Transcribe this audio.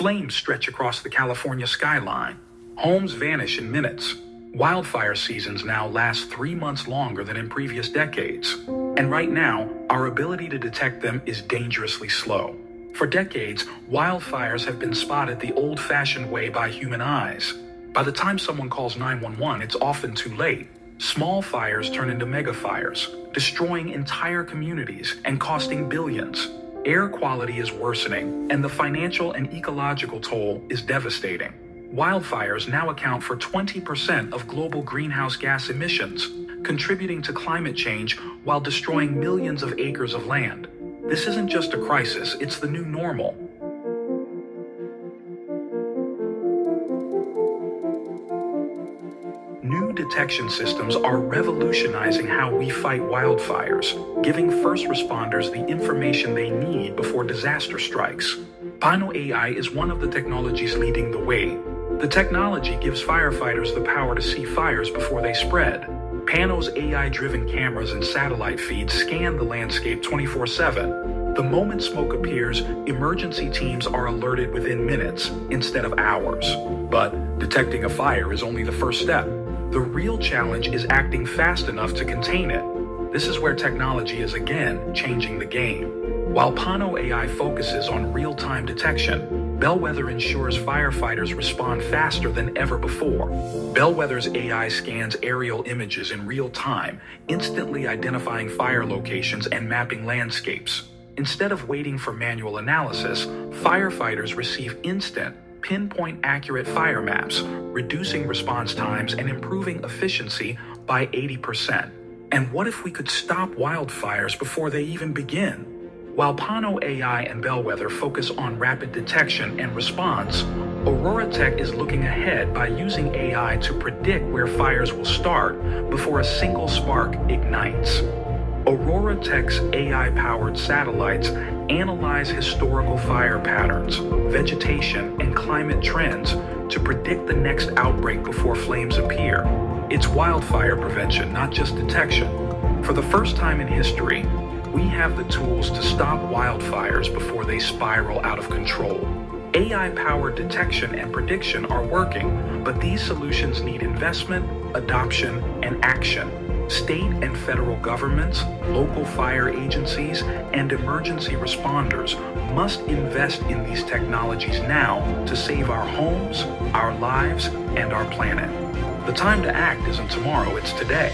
Flames stretch across the California skyline. Homes vanish in minutes. Wildfire seasons now last three months longer than in previous decades. And right now, our ability to detect them is dangerously slow. For decades, wildfires have been spotted the old fashioned way by human eyes. By the time someone calls 911, it's often too late. Small fires turn into megafires, destroying entire communities and costing billions. Air quality is worsening, and the financial and ecological toll is devastating. Wildfires now account for 20% of global greenhouse gas emissions, contributing to climate change while destroying millions of acres of land. This isn't just a crisis, it's the new normal. Detection systems are revolutionizing how we fight wildfires, giving first responders the information they need before disaster strikes. Pano AI is one of the technologies leading the way. The technology gives firefighters the power to see fires before they spread. Pano's AI driven cameras and satellite feeds scan the landscape 24 7. The moment smoke appears, emergency teams are alerted within minutes instead of hours. But detecting a fire is only the first step. The real challenge is acting fast enough to contain it. This is where technology is again changing the game. While Pano AI focuses on real time detection, Bellwether ensures firefighters respond faster than ever before. Bellwether's AI scans aerial images in real time, instantly identifying fire locations and mapping landscapes. Instead of waiting for manual analysis, firefighters receive instant, pinpoint accurate fire maps, reducing response times and improving efficiency by 80%. And what if we could stop wildfires before they even begin? While Pano AI and Bellwether focus on rapid detection and response, OroraTech is looking ahead by using AI to predict where fires will start before a single spark ignites. OroraTech's AI powered satellites analyze historical fire patterns, vegetation, and climate trends to predict the next outbreak before flames appear. It's wildfire prevention, not just detection. For the first time in history, we have the tools to stop wildfires before they spiral out of control. AI powered detection and prediction are working, but these solutions need investment, adoption, and action. State and federal governments, local fire agencies, and emergency responders must invest in these technologies now to save our homes, our lives, and our planet. The time to act isn't tomorrow, it's today.